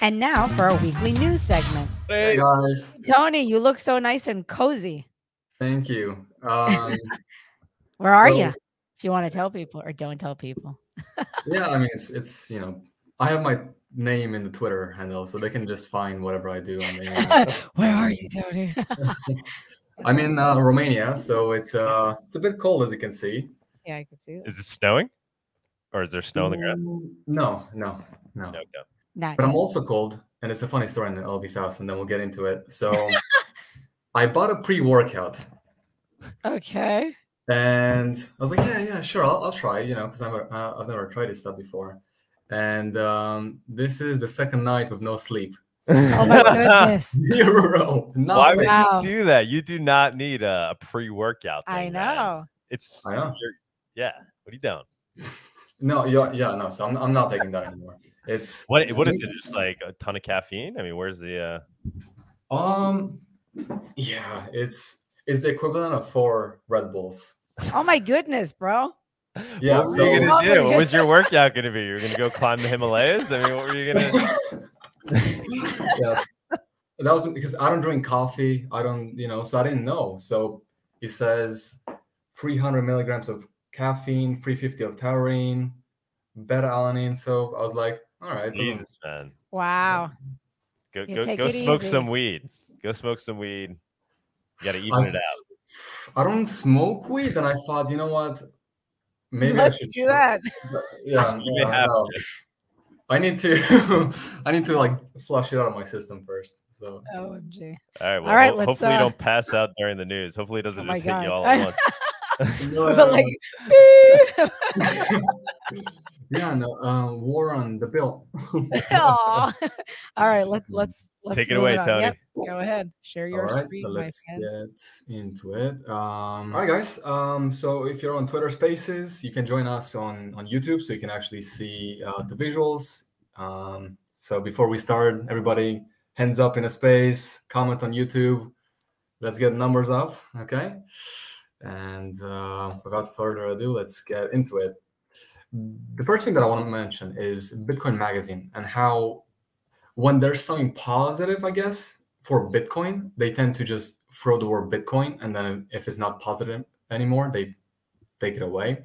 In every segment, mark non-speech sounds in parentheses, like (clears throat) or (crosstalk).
And now for our weekly news segment. Hey guys. Tony, you look so nice and cozy. Thank you. (laughs) Um, Where are so- you? If you want to tell people or don't tell people. (laughs) yeah, I mean it's it's you know I have my name in the Twitter handle, so they can just find whatever I do on the internet. (laughs) Where are you, Tony? I'm in uh, Romania, so it's uh it's a bit cold as you can see. yeah, I can see that. Is it snowing? Or is there snow on the ground? Mm, No, no, no. No, no. Not But I'm also cold, and it's a funny story, and I'll be fast, and then we'll get into it. So (laughs) I bought a pre-workout, okay. and I was like, yeah, yeah, sure, I'll, I'll try, you know, because I'm a, uh, I've never tried this stuff before. And um, this is the second night with no sleep. Oh my goodness. (laughs) Zero. Why would Wow. you do that? You do not need a, a pre-workout. I thing, man. know. It's I know. you're- yeah. What are you doing? (laughs) No, yeah, yeah, no. So I'm, I'm not taking that anymore. It's What what is it? Just like a ton of caffeine? I mean, where's the uh um, yeah, it's it's the equivalent of four Red Bulls. Oh my goodness, bro. Yeah, what were so you gonna do? What was your workout gonna be? You're gonna go climb the Himalayas? I mean, what were you gonna (laughs) (laughs) yes. That was because I don't drink coffee. I don't, you know, so I didn't know. So he says 300 milligrams of caffeine, 350 of taurine, beta alanine. So I was like, all right, Jesus, man. Wow. Go You go, go smoke easy. some weed. Go smoke some weed. You gotta even I- it out. I don't smoke weed, and I thought, you know what? Maybe Let's I should do try- that. Yeah, (laughs) You may yeah, have no. I need to, (laughs) I need to like flush it out of my system first. So OMG. All right. Well, All right, ho- let's, hopefully you uh, don't pass out during the news. Hopefully it doesn't Oh just hit you all at (laughs) once. But like, yeah, no, uh, war on the bill. (laughs) (laughs) All right, let's let's let's Take it away, on. Tony. Yep, go ahead. Share your right, screen, so let's friend. get into it. Um, all right, guys. Um, so if you're on Twitter Spaces, you can join us on on YouTube, so you can actually see uh, the visuals. Um, so before we start, everybody, hands up in a space, comment on YouTube. Let's get numbers up, okay? And uh, without further ado, let's get into it. The first thing that I want to mention is Bitcoin Magazine and how when there's something positive, I guess, for Bitcoin, they tend to just throw the word Bitcoin, and then if it's not positive anymore, they take it away.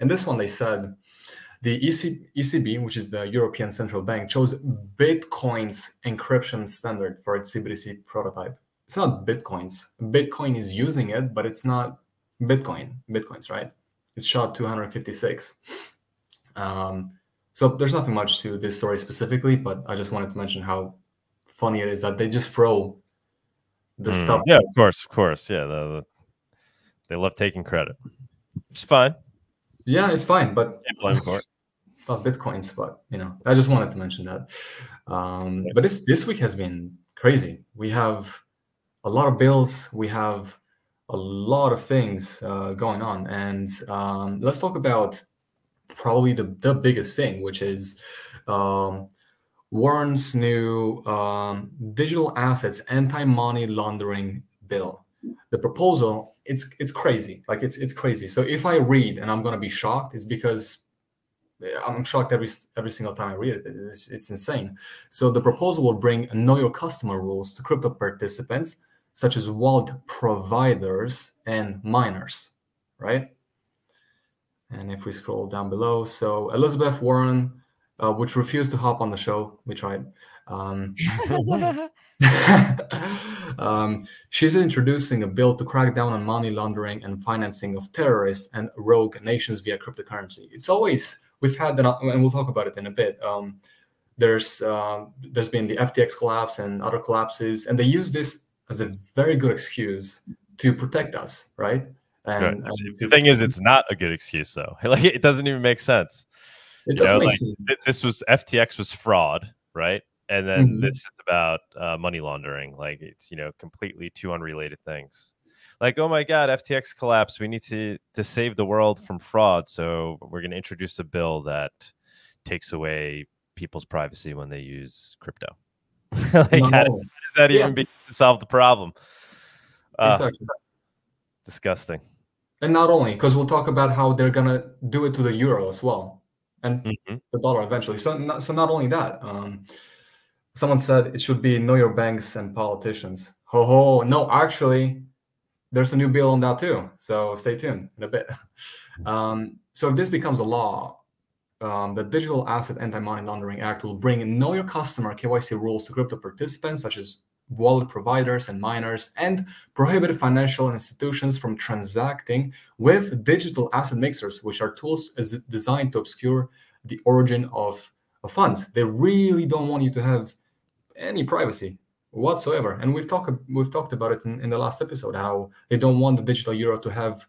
And this one, they said the EC, ECB, which is the European Central Bank, chose Bitcoin's encryption standard for its CBDC prototype. It's not Bitcoin's. Bitcoin is using it, but it's not Bitcoin. Bitcoin's right. It's SHA-256. Um, so there's nothing much to this story specifically, but I just wanted to mention how funny it is that they just throw the Mm, stuff. Yeah, of course, of course. Yeah, the, the- they love taking credit. It's fine. Yeah, it's fine, but Can't blame 'em for it. (laughs) it's not bitcoins. But you know, I just wanted to mention that. Um, but this this week has been crazy. We have a lot of bills. We have a lot of things uh, going on, and um, let's talk about probably the the biggest thing, which is um, Warren's new um, digital assets anti-money laundering bill. The proposal, it's it's crazy. Like it's it's crazy. So if I read and I'm gonna be shocked, it's because I'm shocked every every single time I read it. It's, it's insane. So the proposal will bring know your customer rules to crypto participants, such as wallet providers and miners, right? And if we scroll down below, so Elizabeth Warren, uh, which refused to hop on the show, we tried. Um, (laughs) um, she's introducing a bill to crack down on money laundering and financing of terrorists and rogue nations via cryptocurrency. It's always we've had that, and we'll talk about it in a bit. Um, there's um, there's been the FTX collapse and other collapses, and they use this as a very good excuse to protect us, right? And, Right. and the thing is, it's not a good excuse though. (laughs) Like it doesn't even make sense. it doesn't know, make like, sense. This was FTX was fraud, right? And then Mhm. this is about uh, money laundering. Like it's you know completely two unrelated things. Like oh my god, FTX collapsed. We need to to save the world from fraud. So we're going to introduce a bill that takes away people's privacy when they use crypto. (laughs) like No, how, no, does that Yeah. even be solve the problem? Uh, exactly. Disgusting. And not only because we'll talk about how they're gonna do it to the euro as well, and Mhm. the dollar eventually. So, not, so not only that, um, someone said it should be know your banks and politicians. Ho ho! No, actually, there's a new bill on that too. So stay tuned in a bit. (laughs) Um, so if this becomes a law, um, the Digital Asset Anti-Money Laundering Act will bring know your customer KYC rules to crypto participants such as wallet providers and miners, and prohibit financial institutions from transacting with digital asset mixers, which are tools designed to obscure the origin of, of funds. They really don't want you to have any privacy whatsoever. And we've talked we've talked about it in, in the last episode how they don't want the digital euro to have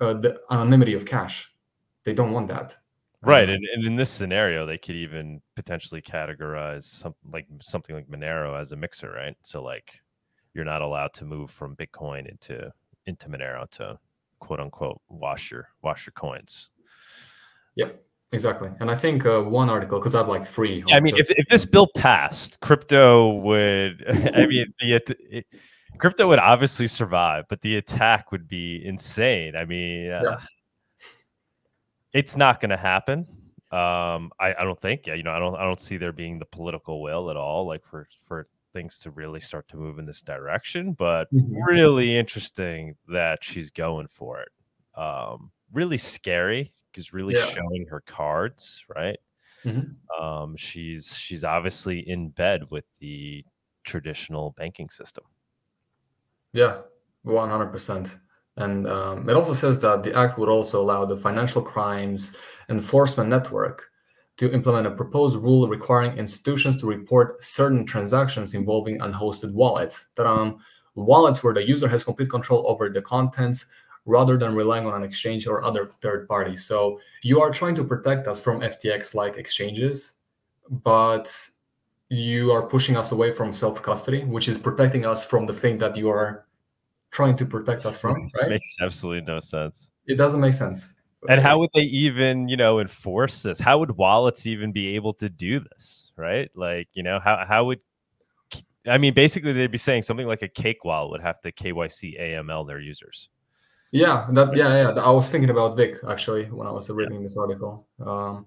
uh, the anonymity of cash. They don't want that. Right, um, and, and in this scenario, they could even potentially categorize something like something like Monero as a mixer, right? So like, you're not allowed to move from Bitcoin into into Monero to quote unquote wash your wash your coins. Yep, exactly. And I think uh, one article because I'm like free. Yeah, I mean, if, if this bill passed, crypto would. (laughs) I mean, the it, crypto would obviously survive, but the attack would be insane. I mean. Uh, yeah it's not going to happen. Um, I, I don't think. Yeah, you know, I don't. I don't see there being the political will at all, like for for things to really start to move in this direction. But mm-hmm. really interesting that she's going for it. Um, really scary because really yeah. showing her cards, right? Mm-hmm. Um, she's she's obviously in bed with the traditional banking system. Yeah, one hundred percent. And um, it also says that the act would also allow the Financial Crimes Enforcement Network to implement a proposed rule requiring institutions to report certain transactions involving unhosted wallets. That um, wallets where the user has complete control over the contents rather than relying on an exchange or other third party. So you are trying to protect us from FTX-like exchanges, but you are pushing us away from self-custody, which is protecting us from the thing that you are trying to protect us from. Right? Makes absolutely no sense. It doesn't make sense. And how would they even, you know, enforce this? How would wallets even be able to do this? Right? Like, you know, how how would I mean, basically, they'd be saying something like a cake wallet would have to KYC AML their users. Yeah, that yeah yeah. I was thinking about Vik actually when I was reading this article. Um,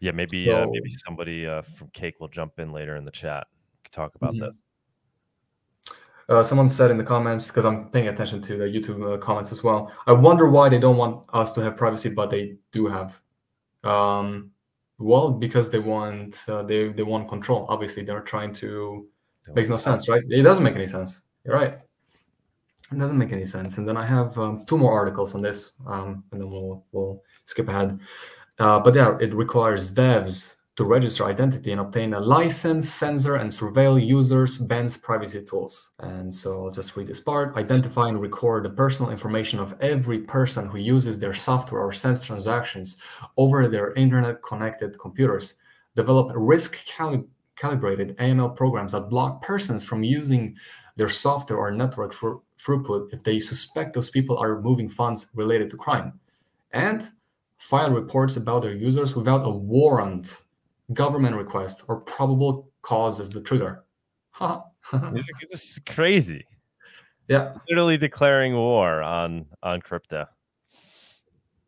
yeah, maybe so, uh, maybe somebody uh, from Cake will jump in later in the chat talk about mm-hmm. this. Uh, someone said in the comments, because I'm paying attention to the YouTube uh, comments as well. I wonder why they don't want us to have privacy, but they do have. Um, well, because they want uh, they they want control. Obviously, they're trying to. Makes no sense, right? It doesn't make any sense. You're right. It doesn't make any sense. And then I have um, two more articles on this, um, and then we'll we'll skip ahead. Uh, but yeah, it requires devs to register identity and obtain a license, censor, and surveil users, bans privacy tools. And so I'll just read this part. Identify and record the personal information of every person who uses their software or sends transactions over their internet-connected computers. Develop risk cali calibrated AML programs that block persons from using their software or network for throughput if they suspect those people are moving funds related to crime. And file reports about their users without a warrant government request or probable cause as the trigger. (laughs) this is crazy. Yeah. Literally declaring war on on crypto.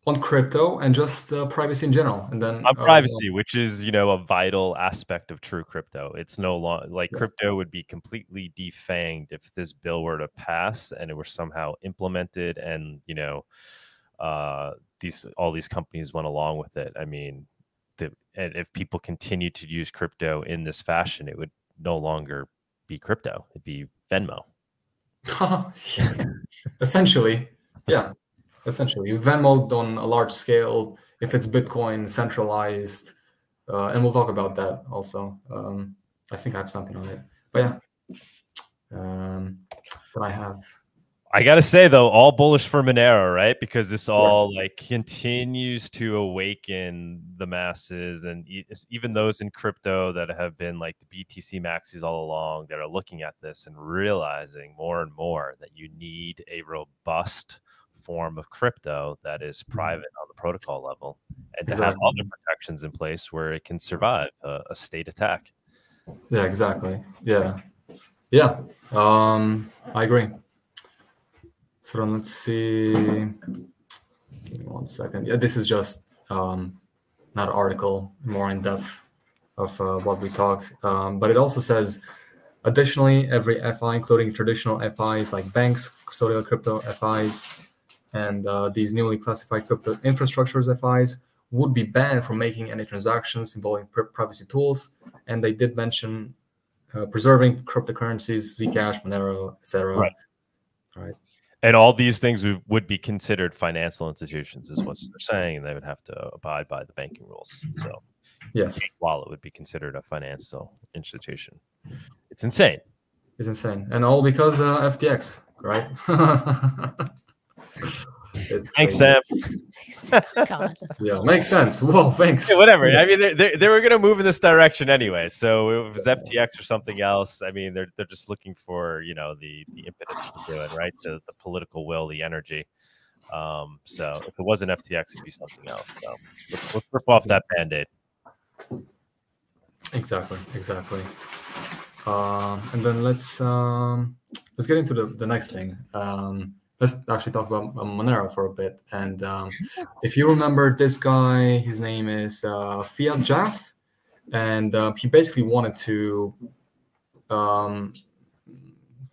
On crypto and just uh, privacy in general, and then on uh, privacy, which is you know a vital aspect of true crypto. It's no longer like yeah. crypto would be completely defanged if this bill were to pass and it were somehow implemented, and you know, uh, these all these companies went along with it. I mean, the and if people continue to use crypto in this fashion, it would no longer be crypto; it'd be Venmo. (laughs) Essentially, yeah. Essentially, Venmo on a large scale. If it's Bitcoin centralized, uh, and we'll talk about that also. Um, I think I have something on it, but yeah. Um, but I have I gotta say though, all bullish for Monero, right? Because this all like continues to awaken the masses, and even those in crypto that have been like the BTC maxis all along, that are looking at this and realizing more and more that you need a robust form of crypto that is mm-hmm. private on the protocol level, and to exactly. have other protections in place where it can survive a, a state attack. Yeah, exactly. Yeah, yeah. Um, I agree. So let's see. Give me one second. Yeah, this is just um, not article, more in depth of uh, what we talked. Um, but it also says, additionally, every FI, including traditional FIs like banks, custodial crypto FIs, and uh, these newly classified crypto infrastructures FIs would be banned from making any transactions involving privacy tools. And they did mention uh, preserving cryptocurrencies, Zcash, Monero, etc. Right. Right. And all these things would, be considered financial institutions, is what they're saying, and they would have to abide by the banking rules. So, yes, wallet would be considered a financial institution. It's insane. It's insane, and all because uh, FTX, right? (laughs) Thanks, Sam. (laughs) God, yeah, makes sense. Whoa, thanks. Yeah, whatever. I mean, they, they, they were going to move in this direction anyway. So it was FTX or something else. I mean, they're they're just looking for you know the the impetus to do it, right? The the political will, the energy. Um, so if it wasn't FTX, it'd be something else. So let's, let's rip off that band aid. Exactly. Exactly. Um, and then let's um, let's get into the the next thing. Um, let's actually talk about Monero for a bit. And um, if you remember this guy, his name is uh, fiatjaf, and uh, he basically wanted to um,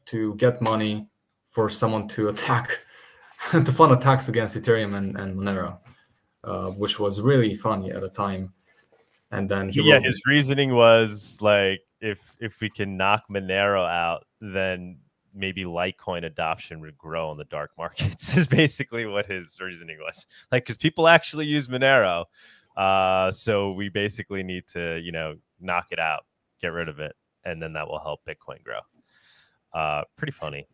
to get money for someone to attack (laughs) to fund attacks against Ethereum and, and Monero, uh, which was really funny at the time. And then yeah, his reasoning was like if if we can knock Monero out, then maybe Litecoin adoption would grow in the dark (laughs) markets is basically what his reasoning was. Like, because people actually use Monero, uh, so we basically need to, you know, knock it out, get rid of it, and then that will help Bitcoin grow. Uh, pretty funny.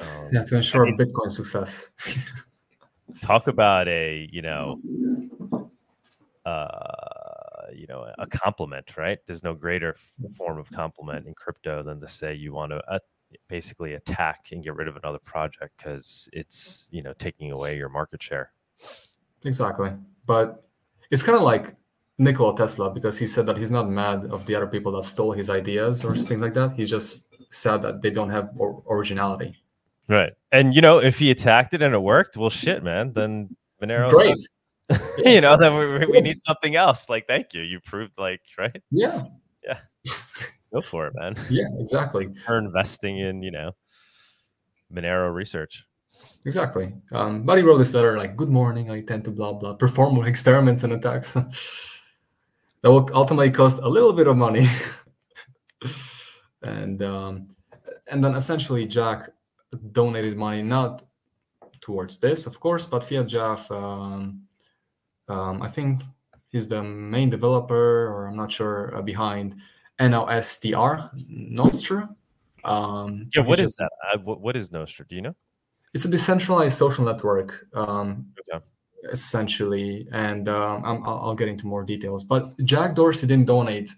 Um, yeah, to ensure I mean, Bitcoin success. (laughs) talk about a, you know, uh, you know, a compliment, right? There's no greater form of compliment in crypto than to say you want to uh, basically attack and get rid of another project because it's you know taking away your market share exactly but it's kind of like Nikola Tesla because he said that he's not mad of the other people that stole his ideas or things like that. He's just sad that they don't have or- originality. Right. And you know, if he attacked it and it worked, well shit, man, then Monero Great. (laughs) you know, then we, we need something else. Like, thank you. You proved like, right? Yeah. Yeah. (laughs) Go for it, man. Yeah, exactly. (laughs) We're investing in, you know, Monero research. Exactly. Um, but he wrote this letter like, "Good morning. I tend to blah blah perform (laughs) experiments and attacks (laughs) that will ultimately cost a little bit of money." and um, and then essentially Jack donated money not towards this, of course, but fiatjaf. Um, um, I think he's the main developer, or I'm not sure, uh, behind NOSTR, Nostr. Um, yeah, what is that? Uh, what, what is Nostr? Do you know? It's a decentralized social network, um, okay. essentially, and um, i will get into more details. But Jack Dorsey didn't donate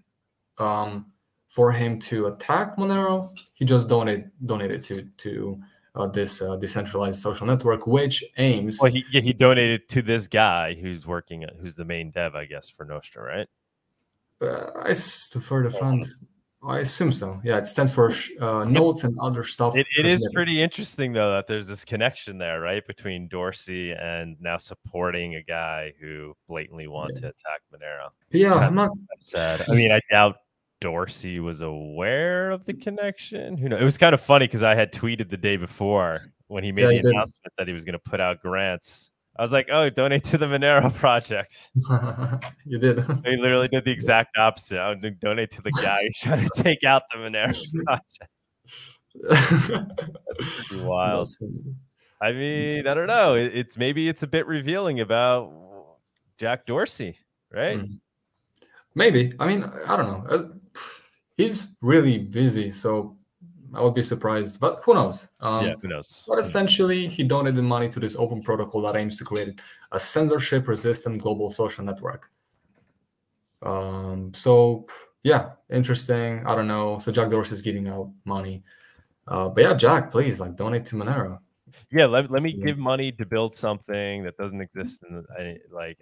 um, for him to attack Monero. He just donated donated to to uh, this uh, decentralized social network, which aims. Well, he he donated to this guy who's working, at, who's the main dev, I guess, for Nostr, right? Uh, I to further front. I assume so. Yeah, it stands for uh, notes and other stuff. it, it is pretty interesting though that there's this connection there, right, between Dorsey and now supporting a guy who blatantly wants yeah. to attack Monero. Yeah, I'm not sad. I mean, I doubt Dorsey was aware of the connection. Who knows? It was kind of funny because I had tweeted the day before when he made yeah, the announcement that he was going to put out grants I was like, oh, donate to the Monero project. (laughs) you did. They literally did the exact opposite. I would donate to the guy who's trying to take out the Monero (laughs) project. (laughs) That's wild. I mean, I don't know. It's maybe it's a bit revealing about Jack Dorsey, right? Mm. Maybe. I mean, I don't know. Uh, he's really busy, so I would be surprised, but who knows? Um, yeah, who knows? But essentially, he donated money to this open protocol that aims to create a censorship-resistant global social network. Um, so yeah, interesting. I don't know. So Jack Dorsey is giving out money, uh, but yeah, Jack, please like donate to Monero. Yeah, let, let me give money to build something that doesn't exist in the, like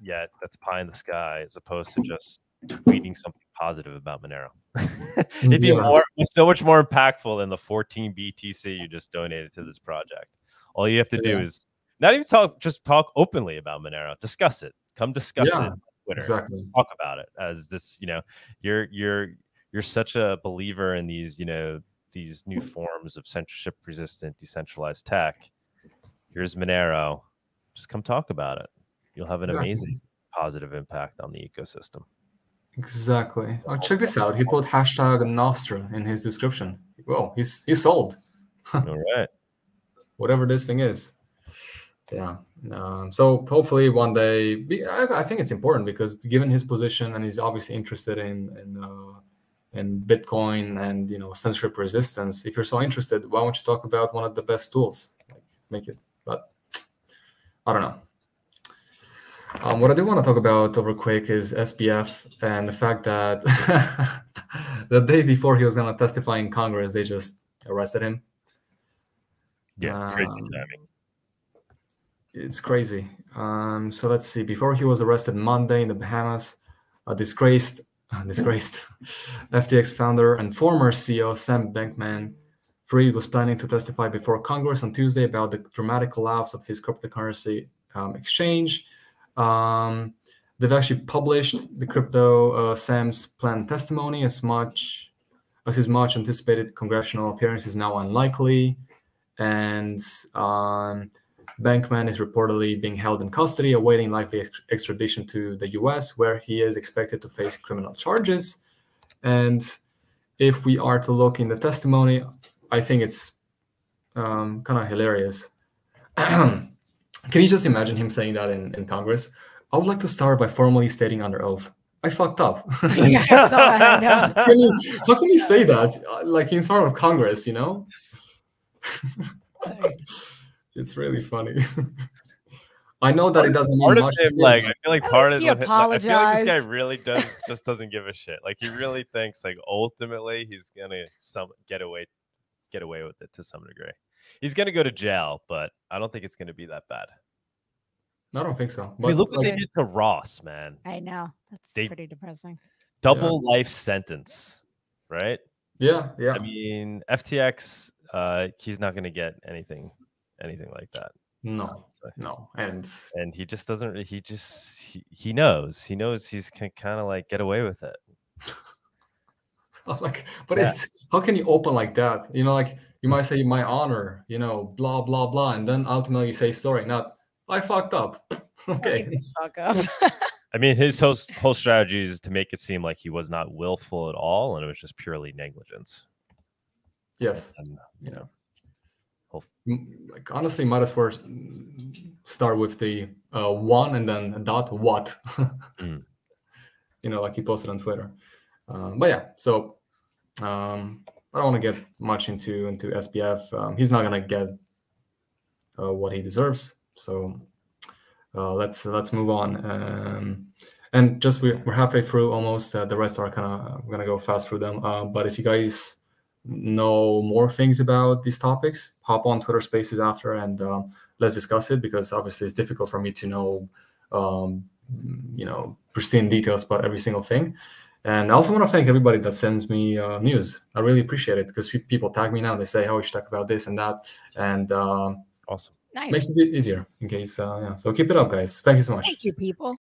yet. That's pie in the sky, as opposed to just tweeting something positive about Monero. (laughs) It'd be yeah. more, so much more impactful than the 14 BTC you just donated to this project. All you have to do yeah. is not even talk, just talk openly about Monero. Discuss it. Come discuss yeah. it Twitter. exactly. Talk about it as this. You know, you're you're you're such a believer in these. You know, these new forms of censorship resistant decentralized tech. Here's Monero. Just come talk about it. You'll have an Exactly. amazing positive impact on the ecosystem. Exactly. Oh, check this out. He put hashtag Nostra in his description. Well, he's he's sold. (laughs) All right. whatever this thing is. Yeah. Um, so hopefully one day, I, I think it's important because given his position and he's obviously interested in in, uh, in Bitcoin and you know censorship resistance. If you're so interested, why don't you talk about one of the best tools? Like make it. But I don't know. Um, what I do want to talk about over quick is SBF and the fact that (laughs) the day before he was going to testify in Congress, they just arrested him. Yeah. crazy Um, timing. It's crazy. Um, so let's see. Before he was arrested Monday in the Bahamas, a disgraced, (laughs) disgraced (laughs) FTX founder and former CEO Sam Bankman-Fried was planning to testify before Congress on Tuesday about the dramatic collapse of his cryptocurrency um, exchange. Um, they've actually published the crypto uh, Sam's planned testimony as much as his much anticipated congressional appearance is now unlikely, and um, Bankman is reportedly being held in custody, awaiting likely ex- extradition to the US, where he is expected to face criminal charges. And if we are to look in the testimony, I think it's um, kind of hilarious. (clears throat) Can you just imagine him saying that in, in Congress? I would like to start by formally stating under oath I fucked up. (laughs) yeah, I saw that, I know. How can you- how can you say that, uh, like in front of Congress? You know, (laughs) it's really funny. (laughs) I know that it doesn't mean part of much. him, say like. I feel like At part of he him, like, I feel like this guy really does just doesn't give a shit. Like he really thinks like ultimately he's gonna some get away get away with it to some degree. He's gonna go to jail, but I don't think it's gonna be that bad. I don't think so. I But mean, look what like, they did to Ross, man. I know. That's They- pretty depressing. Double life sentence, right? yeah, yeah. I mean, FTX, uh, he's not gonna get anything, anything like that. no, So- no, and and he just doesn't. He just he, he knows. He knows he's can kind of like get away with it. (laughs) Like, but Yeah. it's how can you open like that? You know, like you might say my honor, you know, blah blah blah, and then ultimately you say sorry, not I fucked up. (laughs) okay, Fuck up. (laughs) I mean, his whole, (laughs) whole strategy is to make it seem like he was not willful at all, and it was just purely negligence. yes, And you know. Like honestly, might as well start with the uh, one and then dot what. Mm. You know, like he posted on Twitter. Um, but yeah, so um, I don't want to get much into into SBF. Um, he's not gonna get uh, what he deserves. So uh, let's let's move on. Um, and just we're, we're halfway through almost. Uh, the rest are kind of we're gonna go fast through them. Uh, but if you guys know more things about these topics, hop on Twitter Spaces after and um, let's discuss it because obviously it's difficult for me to know, um, you know, pristine details about every single thing. And I also want to thank everybody that sends me uh, news. I really appreciate it because people tag me now. They say, "How we should talk about this and that," and um awesome. nice. makes it easier in case. Uh, yeah. So keep it up, guys. Thank you so much. Thank you, people.